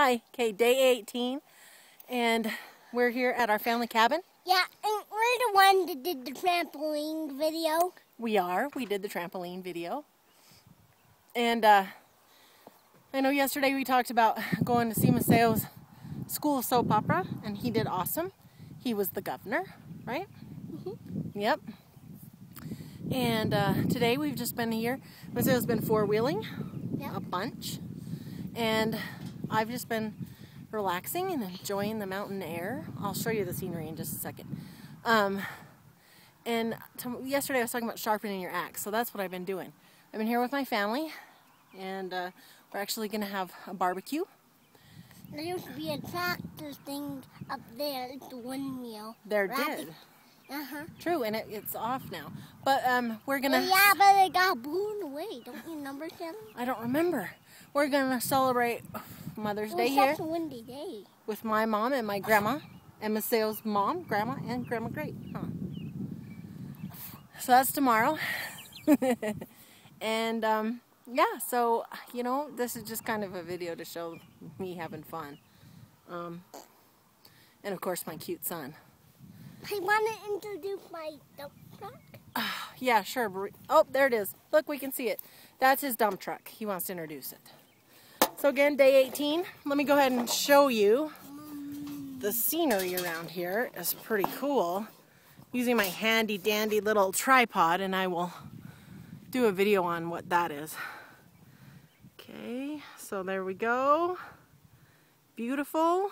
Hi, okay, day 18, and we're here at our family cabin. Yeah, and we're the one that did the trampoline video. We are. We did the trampoline video. And uh, I know yesterday we talked about going to see Maceo's School of Soap Opera, and he did awesome. He was the governor, right? Mm-hmm. Yep. And uh, today we've just been here. Maceo's been four-wheeling Yep. a bunch. And I've just been relaxing and enjoying the mountain air. I'll show you the scenery in just a second. Um, and to, yesterday I was talking about sharpening your axe, so that's what I've been doing. I've been here with my family, and uh, we're actually going to have a barbecue. There used to be a tractor thing up there, like the windmill. There Right. did. Uh huh. True, and it, it's off now. But um, we're going to... yeah, but it got blown away. Don't you remember, Shannon? I don't remember. We're going to celebrate Mother's Day here such a windy day. with my mom and my grandma, and Maceo's mom, grandma, and grandma great. Huh. So that's tomorrow. and um, yeah, so you know, this is just kind of a video to show me having fun. Um, and of course, my cute son. I want to introduce my dump truck. Ah, yeah, sure. Oh, there it is. Look, we can see it. That's his dump truck. He wants to introduce it. So again, day 18. Let me go ahead and show you the scenery around here. is pretty cool. Using my handy dandy little tripod, and I will do a video on what that is. Okay, so there we go. Beautiful.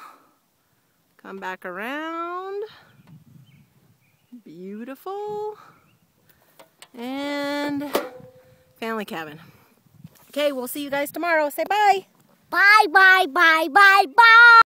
Come back around. Beautiful and family cabin. Okay, we'll see you guys tomorrow. Say bye. Bye, bye, bye, bye, bye.